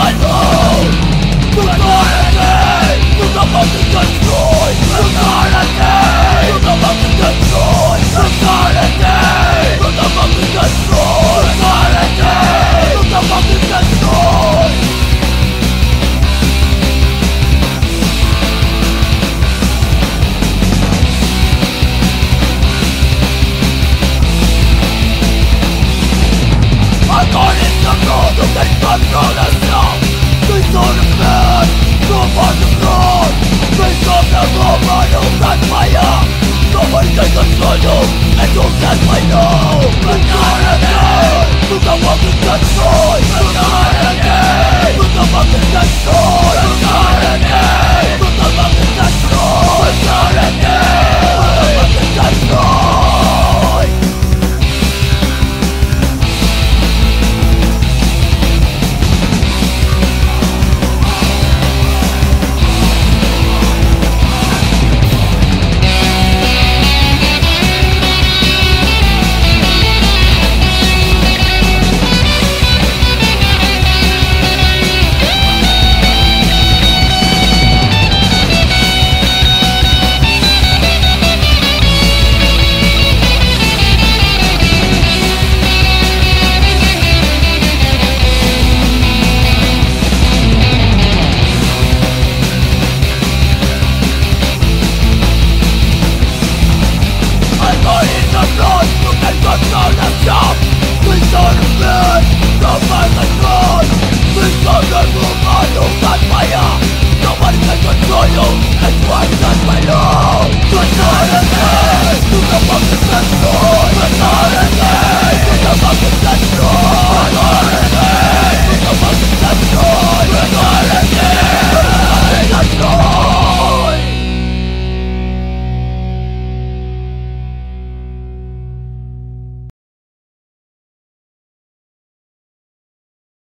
my heart It's worse than my love